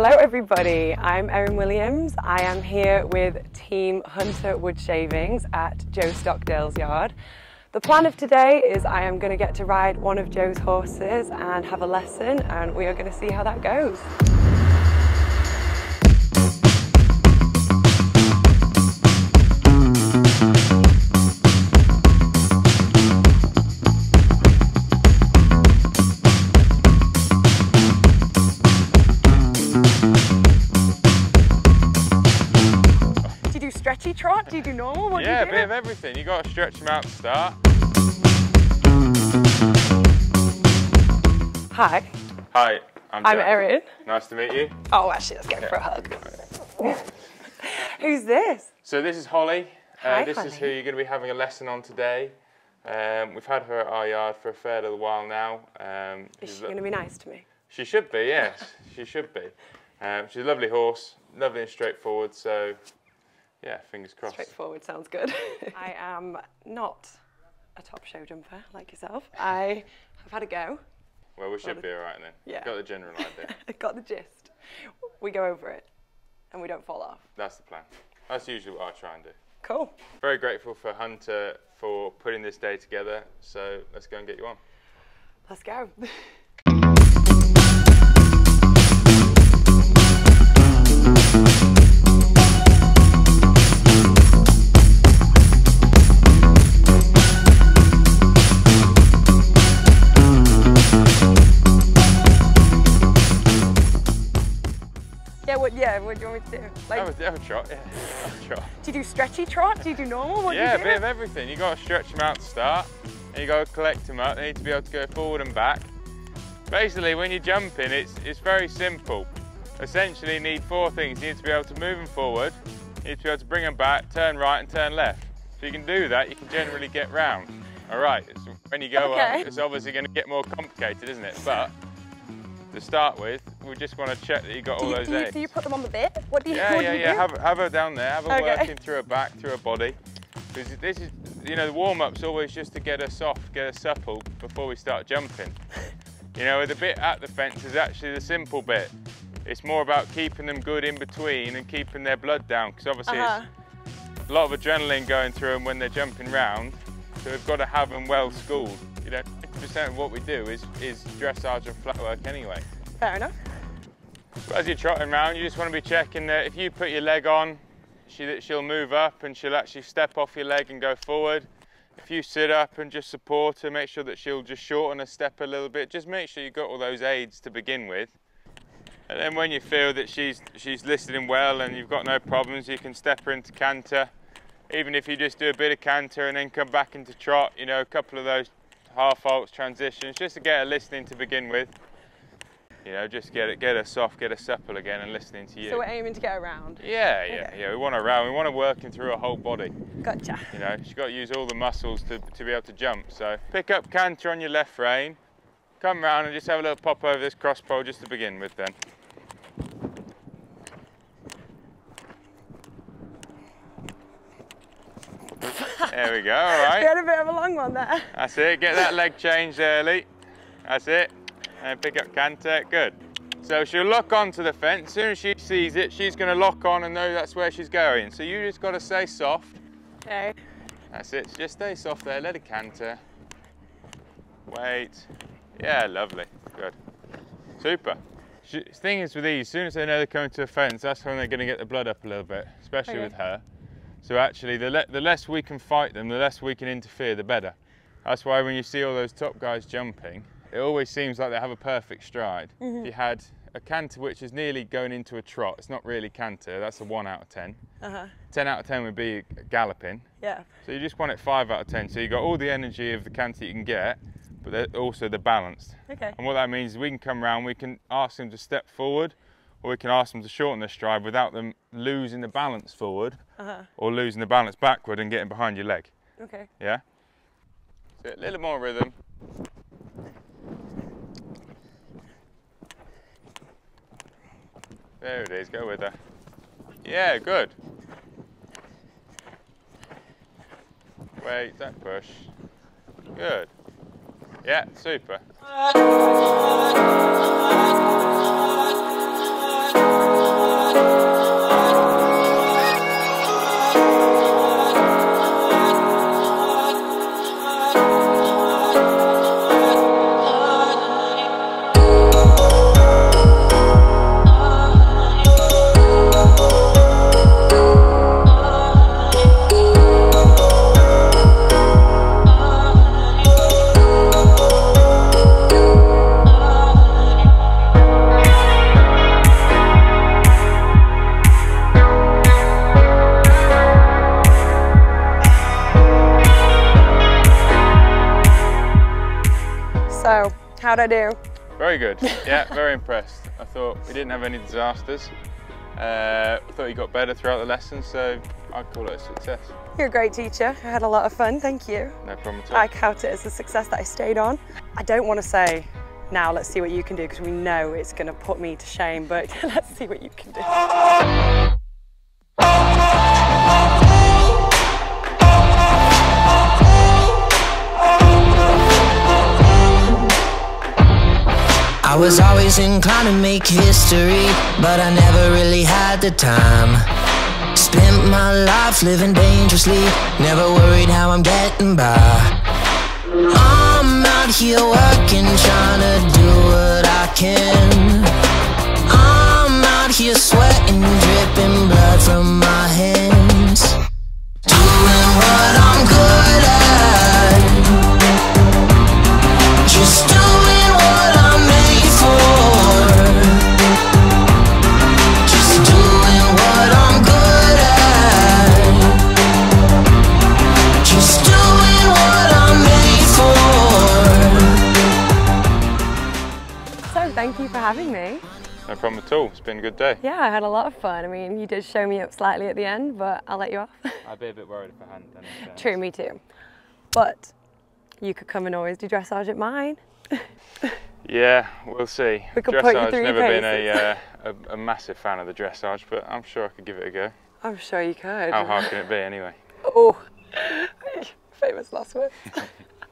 Hello everybody, I'm Erin Williams. I am here with Team Hunter Wood Shavings at Joe Stockdale's yard. The plan of today is I am going to get to ride one of Joe's horses and have a lesson and we are going to see how that goes. You do normal? What yeah, do a bit of everything. You got to stretch them out to start. Hi. Hi, I'm, I'm Erin. Nice to meet you. Oh, actually, let's go for a hug. Who's this? So this is Holly. Hi, Uh, Hi, this Holly. is who you're going to be having a lesson on today. Um, we've had her at our yard for a fair little while now. Um, Is she's she going to be nice to me? She should be, yes. she should be. Um, she's a lovely horse, lovely and straightforward. So, yeah, fingers crossed. Straightforward sounds good. I am not a top show jumper like yourself. I have had a go. Well, we should be all right then. Yeah. Got the general idea. I got the gist. We go over it and we don't fall off. That's the plan. That's usually what I try and do. Cool. Very grateful for Hunter for putting this day together. So let's go and get you on. Let's go. Yeah, what do you want me to do? Like, Have a, have a trot, yeah. Trot. do you do stretchy trot? Do you do normal? What Yeah, do a bit of everything. You got to stretch them out to start, and you got to collect them up. They need to be able to go forward and back. Basically, when you're jumping, it's it's very simple. Essentially, you need four things. You need to be able to move them forward. You need to be able to bring them back, turn right, and turn left. If you can do that, you can generally get round. All right. So when you go Okay. up, it's obviously going to get more complicated, isn't it? But to start with, we just want to check that you got Do all you, those do, you, do you put them on the bit? What do you, Yeah, what yeah, do you yeah. do? Have, have her down there. Have her Okay. working through her back, through her body. Because this is, you know, the warm up's always just to get her soft, get her supple before we start jumping. You know, the bit at the fence is actually the simple bit. It's more about keeping them good in between and keeping their blood down. Because obviously Uh-huh. it's a lot of adrenaline going through them when they're jumping round. So we've got to have them well schooled. You know, 50% of what we do is, is dressage and flat work anyway. Fair enough. But as you're trotting around, you just want to be checking that if you put your leg on, she, that she'll move up and she'll actually step off your leg and go forward. If you sit up and just support her, make sure that she'll just shorten her step a little bit. Just make sure you've got all those aids to begin with. And then when you feel that she's, she's listening well and you've got no problems, you can step her into canter. Even if you just do a bit of canter and then come back into trot, you know, a couple of those half vaults transitions, just to get her listening to begin with. You know, just get it, get her soft, get her supple again, and listening to you. So we're aiming to get around. yeah, yeah, Okay. yeah. We want her round. We want her working through her whole body. Gotcha. You know, she's got to use all the muscles to, to be able to jump. So pick up canter on your left rein, come round and just have a little pop over this cross pole just to begin with. Then. There we go. all right. We had a bit of a long one there. That's it. Get that leg changed early. That's it. And pick up canter. Good. So she'll lock onto the fence. As soon as she sees it, she's going to lock on and know that's where she's going. So you just got to stay soft. Okay. That's it. Just stay soft there. Let it canter. Wait. Yeah, lovely. Good. Super. Sh- Thing is with these, as soon as they know they're coming to a fence, that's when they're going to get the blood up a little bit, especially Okay. with her. So actually, the, le- the less we can fight them, the less we can interfere, the better. That's why when you see all those top guys jumping, it always seems like they have a perfect stride. If you had a canter which is nearly going into a trot, it's not really canter, that's a 1 out of 10. Uh-huh. 10 out of 10 would be galloping. Yeah. So you just want it 5 out of 10. So you got all the energy of the canter you can get, but also the balanced. Okay. And what that means is we can come round, we can ask them to step forward, or we can ask them to shorten their stride without them losing the balance forward Uh-huh. or losing the balance backward and getting behind your leg. Okay. Yeah? So a little more rhythm. There it is, go with her. Yeah, good. Wait, don't push. Good. Yeah, super. So, how'd I do? Very good. Yeah, very impressed. I thought we didn't have any disasters. Uh, I thought you got better throughout the lesson, so I'd call it a success. You're a great teacher. I had a lot of fun, thank you. No problem at all. I count it as a success that I stayed on. I don't want to say, now let's see what you can do, because we know it's going to put me to shame, but let's see what you can do. Was always inclined to make history, but I never really had the time. Spent my life living dangerously, never worried how I'm getting by. I'm out here working, trying to do what I can. I'm out here sweating, dripping blood from my hands. Thank you for having me. No problem at all. It's been a good day. Yeah, I had a lot of fun. I mean, you did show me up slightly at the end, but I'll let you off. I'd be a bit worried if I hadn't done it. True, me too. But you could come and always do dressage at mine. Yeah, we'll see. We could put you Dressage's through your never been a, uh, a, a massive fan of the dressage, but I'm sure I could give it a go. I'm sure you could. How hard can it be anyway? Oh, famous last word.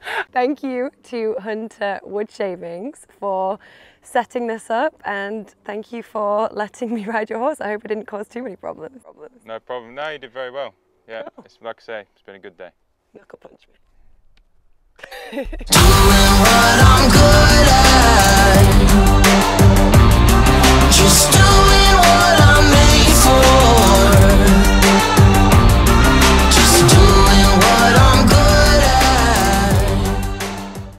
Thank you to Hunter Wood Shavings for setting this up and thank you for letting me ride your horse. I hope it didn't cause too many problems. problems. No problem. No, you did very well. Yeah, Oh. it's, like I say, it's been a good day. Knuckle punch me.